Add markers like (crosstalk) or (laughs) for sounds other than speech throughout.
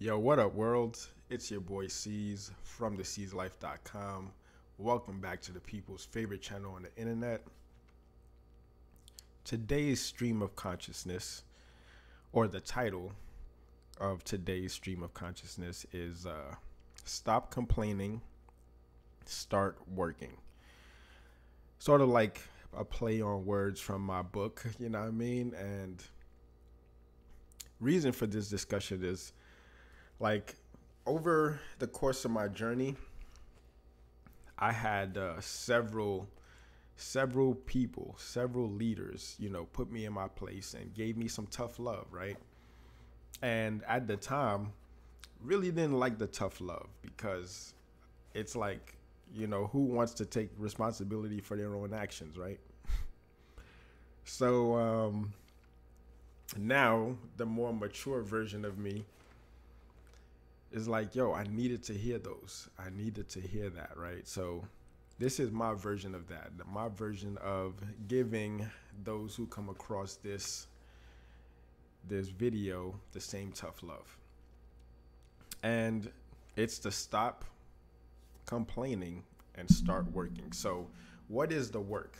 Yo, what up, world? It's your boy Caesar from thecaesarlife.com. Welcome back to the people's favorite channel on the internet. Today's stream of consciousness, or the title of today's stream of consciousness, is uh, Stop Complaining, Start Working. Sort of like a play on words from my book, you know what I mean? And reason for this discussion is like over the course of my journey i had uh, several several people several leaders you know put me in my place and gave me some tough love right? And at the time really didn't like the tough love because it's like you know who wants to take responsibility for their own actions right? (laughs) So um now the more mature version of me is like, yo, I needed to hear those. I needed to hear that, right? So this is my version of that. My version of giving those who come across this this video the same tough love. And it's to stop complaining and start working. So, what is the work?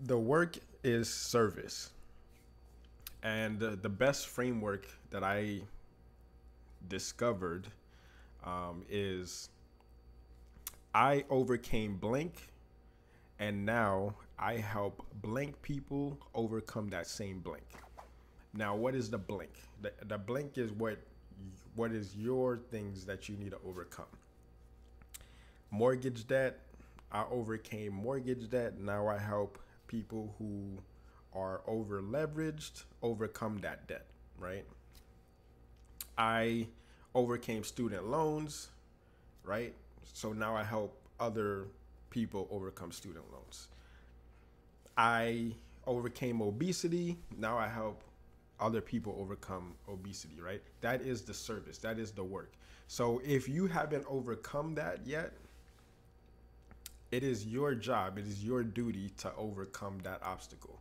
The work is service. And the best framework that I discovered um, is I overcame blank, and now I help blank people overcome that same blank. Now, what is the blank? The, the blank is what what is your things that you need to overcome. Mortgage debt, I overcame mortgage debt. Now I help people who are over leveraged overcome that debt, right? I overcame student loans, right? So now I help other people overcome student loans. I overcame obesity. Now I help other people overcome obesity, right? That is the service, that is the work. So if you haven't overcome that yet, it is your job, it is your duty to overcome that obstacle.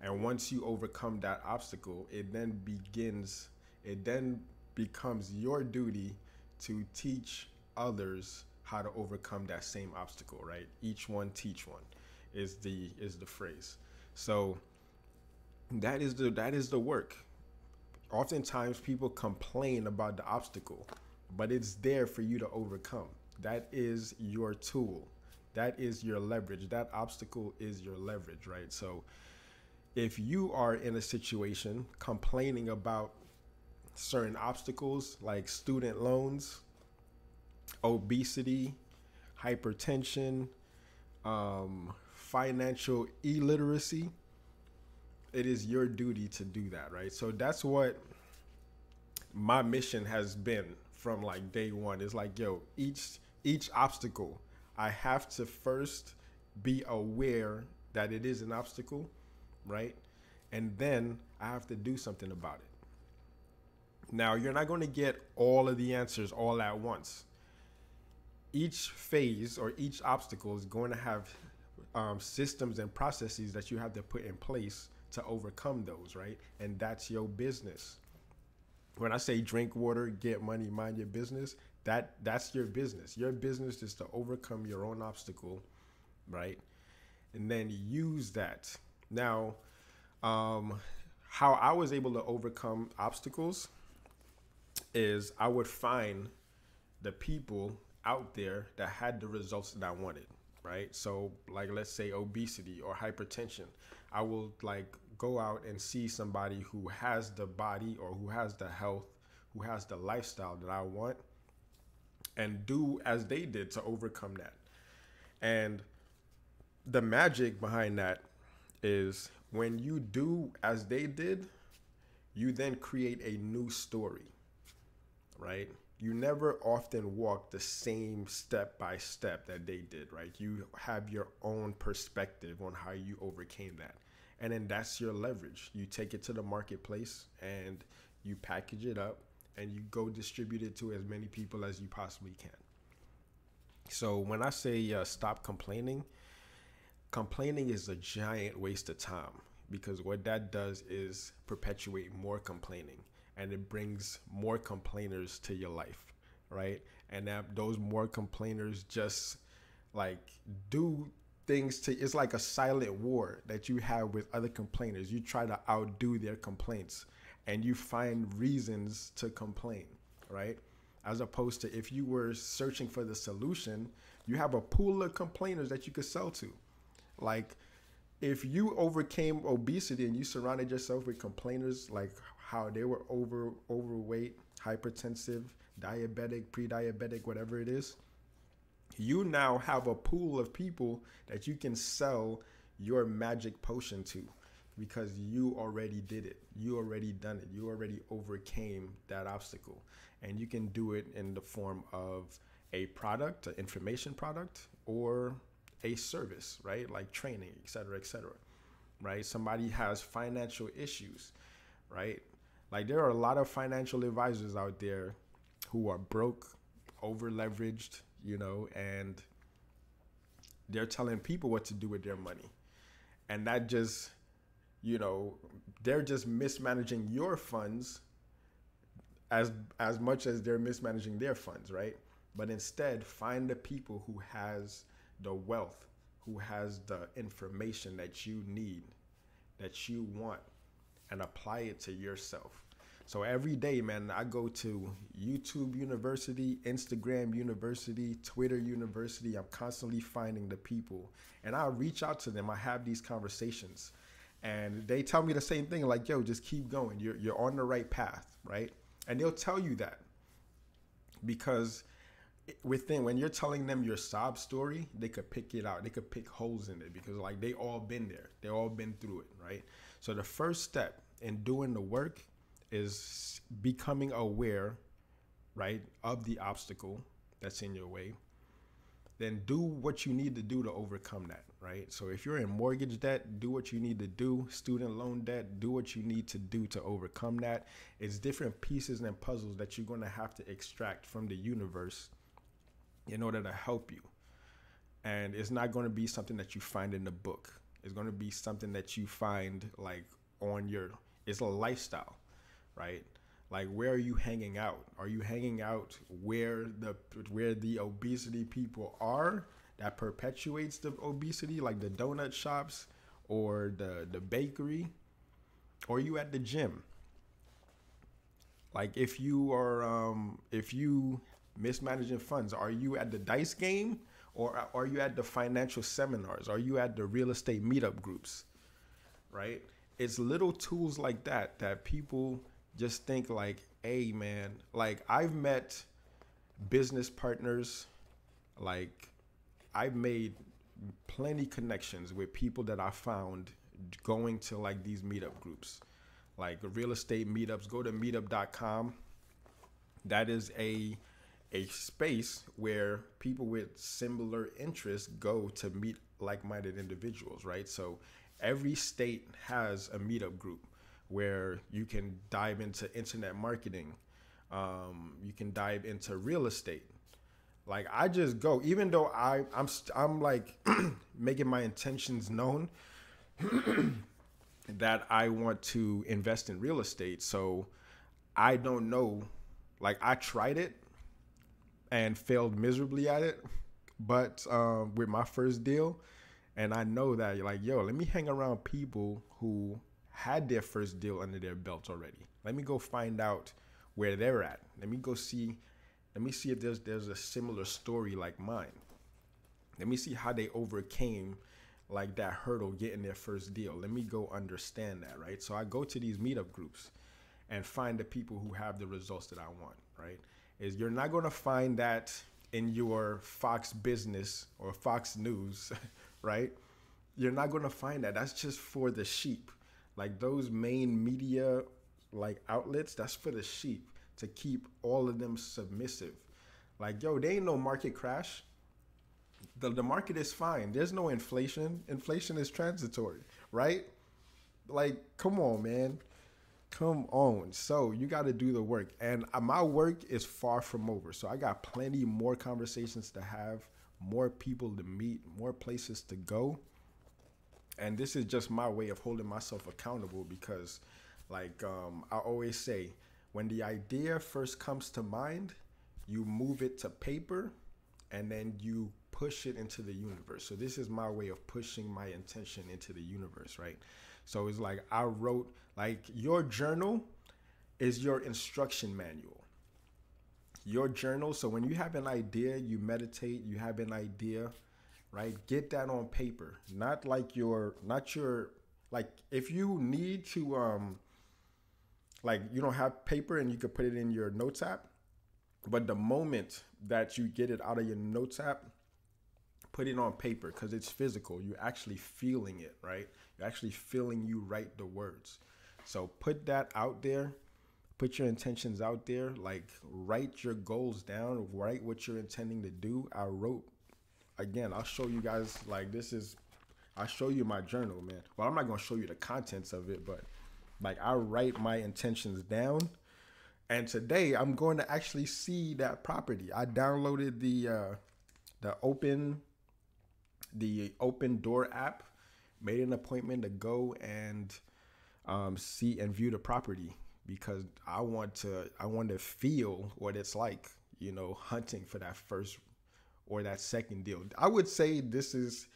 And once you overcome that obstacle, it then begins, it then becomes your duty to teach others how to overcome that same obstacle right? Each one teach one is the is the phrase. So that is the that is the work. Oftentimes people complain about the obstacle but it's there for you to overcome. That is your tool. That is your leverage. That obstacle is your leverage right? So if you are in a situation complaining about certain obstacles like student loans, obesity, hypertension, um, financial illiteracy, it is your duty to do that, right? So that's what my mission has been from like day one. It's like, yo, each each obstacle, I have to first be aware that it is an obstacle, right? And then I have to do something about it. Now, you're not going to get all of the answers all at once. Each phase or each obstacle is going to have um, systems and processes that you have to put in place to overcome those, right? And that's your business. When I say drink water, get money, mind your business, that that's your business. Your business is to overcome your own obstacle, right? And then use that. Now, um, how I was able to overcome obstacles is I would find the people out there that had the results that I wanted, right? So like let's say obesity or hypertension, I will like go out and see somebody who has the body or who has the health, who has the lifestyle that I want and do as they did to overcome that. And the magic behind that is when you do as they did, you then create a new story right? You never often walk the same step by step that they did, right? You have your own perspective on how you overcame that. And then that's your leverage. You take it to the marketplace and you package it up and you go distribute it to as many people as you possibly can. So when I say uh, stop complaining, complaining is a giant waste of time because what that does is perpetuate more complaining and it brings more complainers to your life, right? And that those more complainers just like do things to it's like a silent war that you have with other complainers. You try to outdo their complaints and you find reasons to complain, right? As opposed to if you were searching for the solution, you have a pool of complainers that you could sell to. Like if you overcame obesity and you surrounded yourself with complainers like how they were over overweight, hypertensive, diabetic, pre-diabetic, whatever it is, you now have a pool of people that you can sell your magic potion to because you already did it. You already done it. You already overcame that obstacle. And you can do it in the form of a product, an information product, or a service, right? Like training, et cetera, et cetera, right? Somebody has financial issues, right? Like there are a lot of financial advisors out there who are broke, over leveraged, you know, and they're telling people what to do with their money. And that just, you know, they're just mismanaging your funds as as much as they're mismanaging their funds, right? But instead, find the people who has the wealth, who has the information that you need, that you want, and apply it to yourself. So every day, man, I go to YouTube University, Instagram University, Twitter University. I'm constantly finding the people and I reach out to them. I have these conversations and they tell me the same thing like, yo, just keep going. You're, you're on the right path, right? And they'll tell you that because within when you're telling them your sob story, they could pick it out. They could pick holes in it because like they all been there. They all been through it, right? So the first step in doing the work is becoming aware, right, of the obstacle that's in your way. Then do what you need to do to overcome that, right? So if you're in mortgage debt, do what you need to do. Student loan debt, do what you need to do to overcome that. It's different pieces and puzzles that you're going to have to extract from the universe in order to help you. And it's not going to be something that you find in the book. It's going to be something that you find like on your it's a lifestyle right? Like where are you hanging out? Are you hanging out where the where the obesity people are that perpetuates the obesity, like the donut shops or the the bakery? Or you at the gym? Like if you are um if you mismanaging funds, are you at the dice game or are you at the financial seminars? Are you at the real estate meetup groups? Right? It's little tools like that that people just think like, hey man, like I've met business partners, like I've made plenty connections with people that I found going to like these meetup groups, like real estate meetups. Go to meetup.com. That is a a space where people with similar interests go to meet like-minded individuals, right? So every state has a meetup group where you can dive into internet marketing. Um, you can dive into real estate. Like I just go, even though I I'm I'm like (clears throat) making my intentions known (clears throat) that I want to invest in real estate. So I don't know. Like I tried it and failed miserably at it, but um, with my first deal, and I know that like yo, let me hang around people who had their first deal under their belt already. Let me go find out where they're at. Let me go see. Let me see if there's there's a similar story like mine. Let me see how they overcame like that hurdle getting their first deal. Let me go understand that, right? So I go to these meetup groups and find the people who have the results that I want, right? Is you're not going to find that in your Fox business or Fox News, (laughs) right? You're not going to find that. That's just for the sheep like those main media like outlets, that's for the sheep to keep all of them submissive. Like, yo, they ain't no market crash. The, the market is fine. There's no inflation. Inflation is transitory, right? Like, come on, man. Come on. So you got to do the work. And uh, my work is far from over. So I got plenty more conversations to have, more people to meet, more places to go and this is just my way of holding myself accountable because like um, i always say when the idea first comes to mind, you move it to paper and then you push it into the universe. So this is my way of pushing my intention into the universe, right? So it's like I wrote like your journal is your instruction manual. Your journal, so when you have an idea, you meditate, you have an idea, right? Get that on paper. Not like your not your like if you need to um like you don't have paper and you could put it in your notes app, but the moment that you get it out of your notes app, put it on paper because it's physical. You're actually feeling it, right? You're actually feeling you write the words. So put that out there. Put your intentions out there. Like write your goals down. Write what you're intending to do. I wrote again. I'll show you guys. Like this is. I'll show you my journal, man. Well, I'm not gonna show you the contents of it, but like I write my intentions down. And today I'm going to actually see that property. I downloaded the uh, the open the Opendoor app, made an appointment to go and um, see and view the property because I want to I want to feel what it's like, you know, hunting for that first or that second deal. I would say this is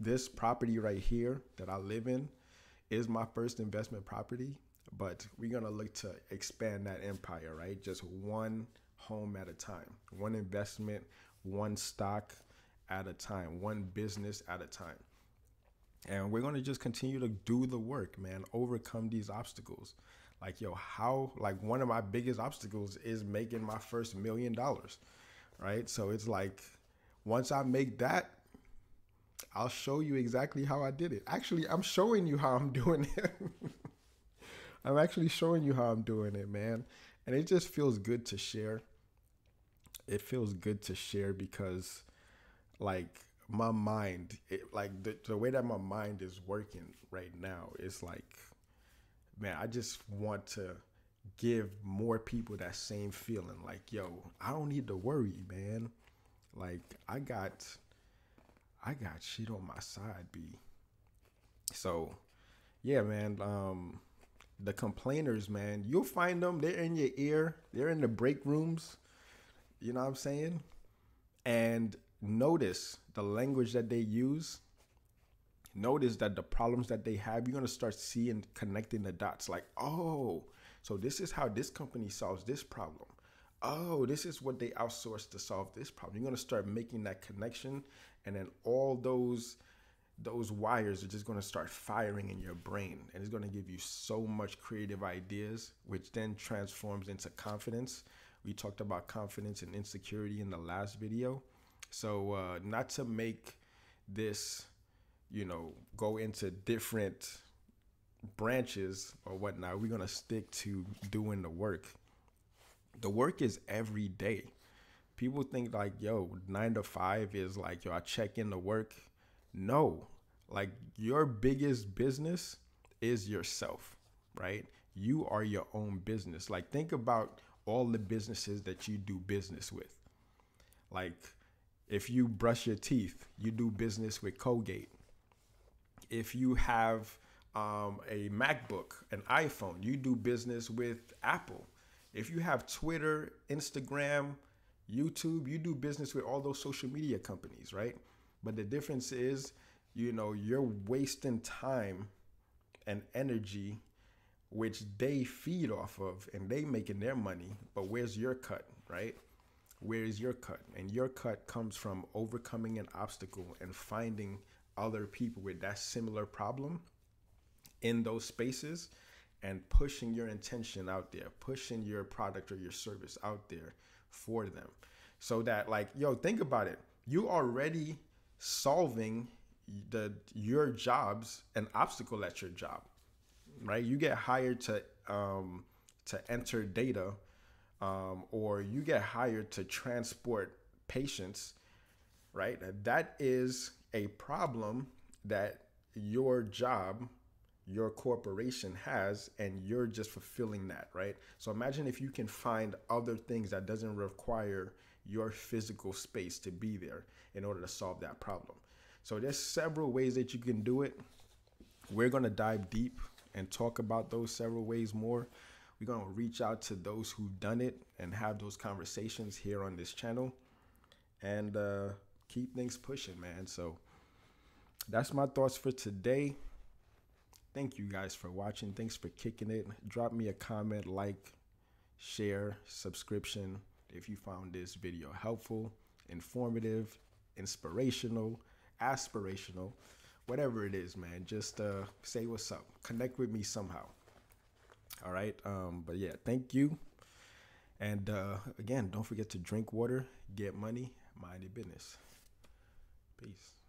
this property right here that I live in is my first investment property, but we're going to look to expand that empire, right? Just one home at a time, one investment, one stock at a time, one business at a time. And we're going to just continue to do the work, man, overcome these obstacles. Like, yo, how, like, one of my biggest obstacles is making my first million dollars, right? So it's like, once I make that, I'll show you exactly how I did it. Actually, I'm showing you how I'm doing it. (laughs) I'm actually showing you how I'm doing it, man. And it just feels good to share. It feels good to share because like my mind it, like the, the way that my mind is working right now is like man i just want to give more people that same feeling like yo i don't need to worry man. Like i got i got shit on my side b. So yeah man um the complainers man you'll find them they're in your ear they're in the break rooms you know what i'm saying? And notice the language that they use notice that the problems that they have you're going to start seeing connecting the dots like oh so this is how this company solves this problem. Oh this is what they outsource to solve this problem. You're going to start making that connection and then all those those wires are just going to start firing in your brain and it's going to give you so much creative ideas which then transforms into confidence. We talked about confidence and insecurity in the last video so uh, not to make this, you know, go into different branches or whatnot. We're gonna stick to doing the work. The work is every day. People think like, yo, nine to five is like, yo, I check in the work. No, like your biggest business is yourself, right? You are your own business. Like, think about all the businesses that you do business with. Like, if you brush your teeth, you do business with Colgate. If you have um, a MacBook, an iPhone, you do business with Apple. If you have Twitter, Instagram, YouTube, you do business with all those social media companies, right? But the difference is, you know, you're wasting time and energy which they feed off of and they making their money, but where's your cut, right? Where is your cut? And your cut comes from overcoming an obstacle and finding other people with that similar problem in those spaces and pushing your intention out there, pushing your product or your service out there for them. So that like, yo, think about it. You already solving the your jobs an obstacle at your job. Right? You get hired to um to enter data um, or you get hired to transport patients, right? That is a problem that your job, your corporation has, and you're just fulfilling that, right? So imagine if you can find other things that doesn't require your physical space to be there in order to solve that problem. So there's several ways that you can do it. We're going to dive deep and talk about those several ways more. We're gonna reach out to those who've done it and have those conversations here on this channel and uh, keep things pushing, man. So that's my thoughts for today. Thank you guys for watching. Thanks for kicking it. Drop me a comment, like, share, subscription if you found this video helpful, informative, inspirational, aspirational, whatever it is, man. Just uh, say what's up. Connect with me somehow. All right. Um, but yeah, thank you. And uh, again, don't forget to drink water, get money, mind your business. Peace.